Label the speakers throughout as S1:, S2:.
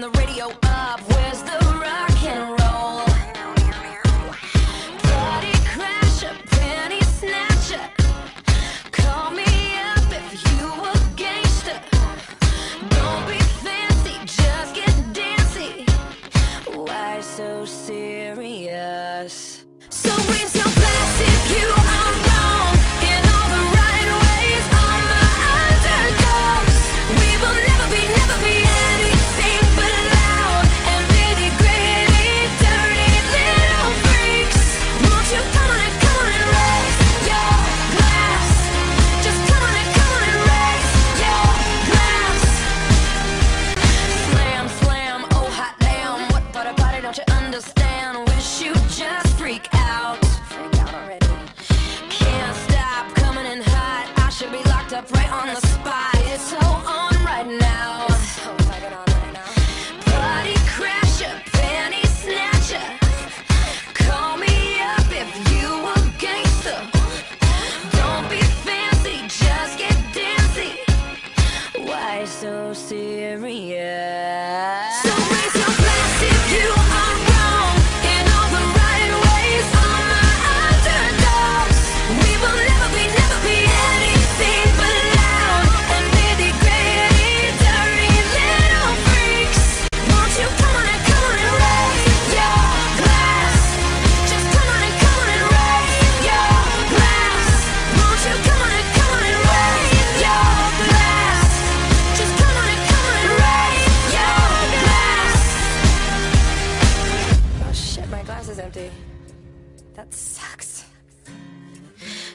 S1: turn the radio up. Where's the rock and roll? Party crasher, penny snatcher. Call me up if you a gangster. Don't be fancy, just get dancy. Why so serious? up right on the spot. It's so on right now. So. Party crasher, panty snatcher. Call me up if you a gangster. Don't be fancy, just get dancy. Why so serious? That sucks.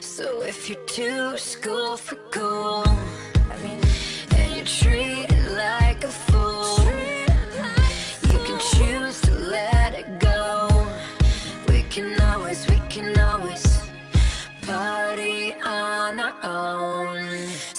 S1: So if you're too school for cool, I mean, and you treat it like a fool, you can choose to let it go. We can always, we can always party on our own.